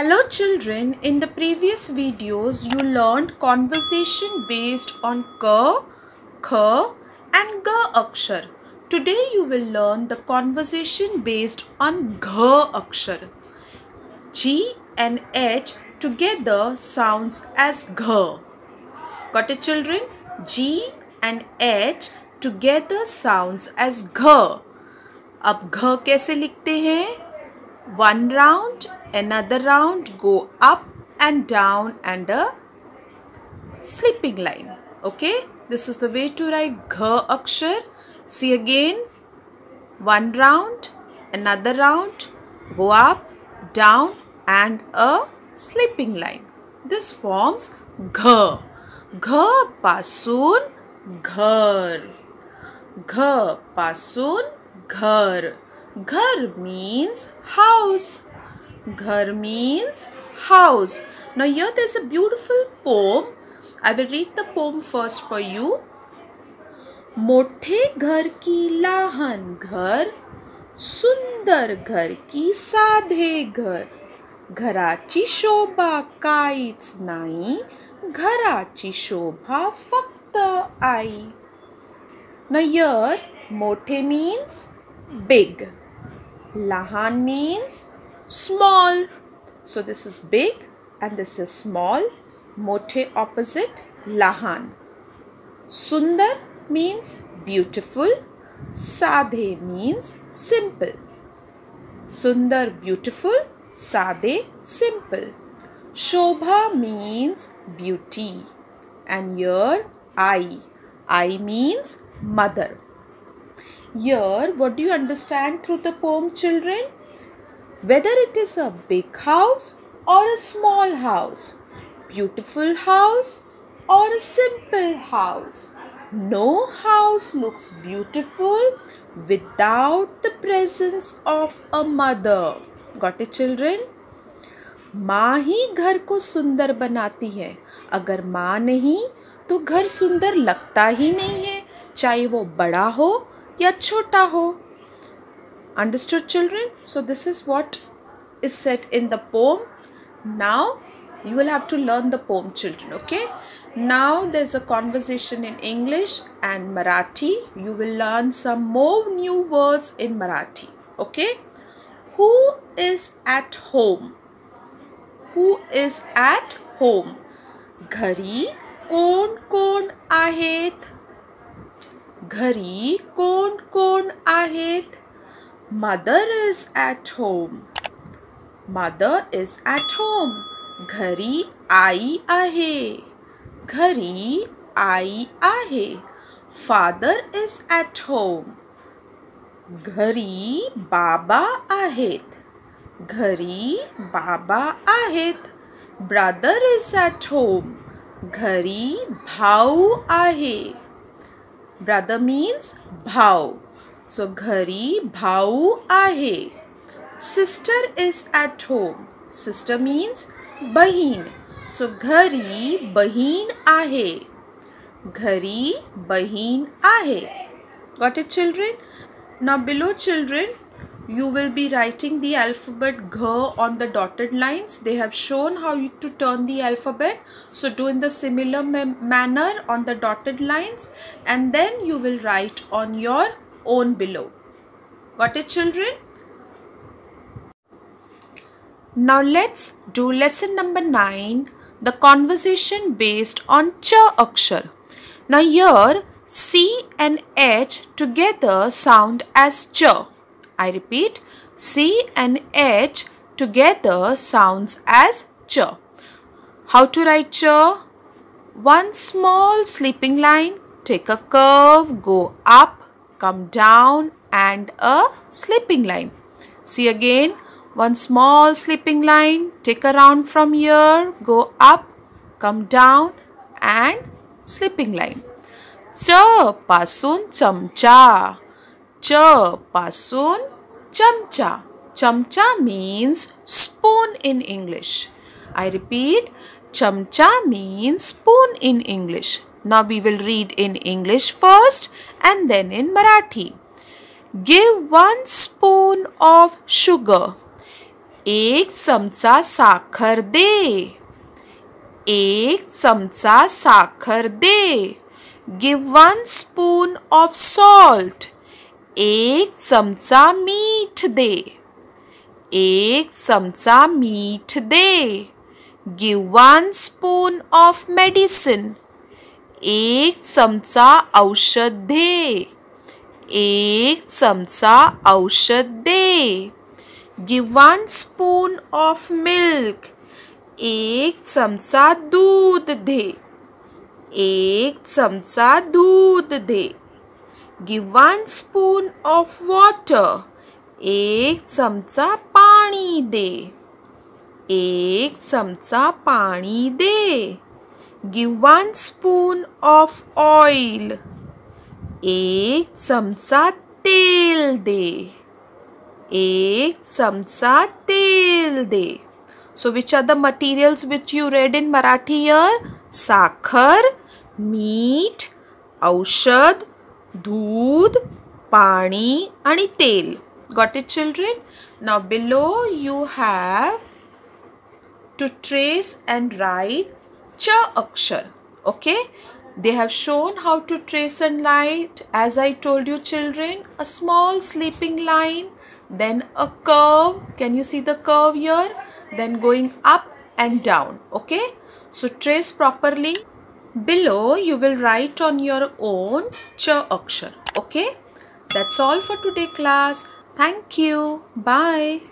Hello children, in the previous videos you learned conversation based on ka, kha and ga akshar. Today you will learn the conversation based on gha akshar. G and H together sounds as gha. Got it children? G and H together sounds as gha. अब घ कैसे लिखते हैं one round another round go up and down and a sleeping line. Okay? This is the way to write gha akshar. See again. One round another round go up down and a sleeping line. This forms gha gha pasun ghar. Gha pasun ghar. Ghar means house Ghar means house. Now here there's a beautiful poem. I will read the poem first for you. मोठे घर की लहान घर सुंदर घर की साधे घर घराची शोभा काहीच नाही घराची शोभा फक्त आई Now here मोठे means big. Lahan means small. So this is big and this is small. Mote opposite lahan. Sundar means beautiful. Sadhe means simple. Sundar beautiful. Sadhe simple. Shobha means beauty. And here I. I means mother. Here, what do you understand through the poem, children? Whether it is a big house or a small house, beautiful house or a simple house. No house looks beautiful without the presence of a mother. Got it children? माँ ही घर को सुंदर बनाती है अगर माँ नहीं तो घर सुंदर लगता ही नहीं है चाहे वो बड़ा हो या छोटा हो Understood, children? So, this is what is said in the poem. Now, you will have to learn the poem, children. Okay? Now, there's a conversation in English and Marathi. You will learn some more new words in Marathi. Okay? Who is at home? Who is at home? घरी कोण कोण आहेत घरी कोण कोण आहेत Mother is at home. Mother is at home. घरी आई आहे. घरी आई आहे. Father is at home. घरी बाबा आहेत. घरी बाबा आहेत. Brother is at home. घरी भाऊ आहे. Brother means भाऊ. सो घरी भाऊ आहे sister is at home sister means बहीण सो घरी बहीण आहे घरी बहीण आहे got it children now below children you will be writing the alphabet G on the dotted lines. They have shown how you to turn the alphabet. So do in the similar manner on the dotted lines and then you will write on your own below. Got it children? Now let's do lesson number 9 the conversation based on cha akshar. Now here C and H together sound as cha. I repeat C and H together sounds as cha. How to write cha? One small sleeping line, take a curve, go up come down and a slipping line. See again one small slipping line take a round from here go up come down and slipping line. च पासून चमचा च पासून चमचा chamcha means spoon in English. I repeat, chamcha means spoon in English. Now we will read in English first and then in Marathi. Give one spoon of sugar. एक चमचा साखर दे एक चमचा साखर दे give one spoon of salt एक चमचा मीठ दे एक चमचा मीठ दे give one spoon of medicine एक चमचा औषध दे। एक चमचा औषध दे। Give one spoon of milk एक चमचा दूध दे। एक चमचा दूध दे। Give one spoon of water एक चमचा पाणी दे। एक चमचा पाणी दे। Give one spoon of oil एक चमचा तेल दे एक चमचा तेल दे So which are the materials which you read in Marathi here? Sakhar, meat, औषध, दूध, pani and tel. Got it children? Now below you have to trace and write cha akshar. Okay? They have shown how to trace and write as I told you children a small sleeping line then a curve. Can you see the curve here? Then going up and down okay? So trace properly. Below you will write on your own cha akshar okay? That's all for today class. Thank you. Bye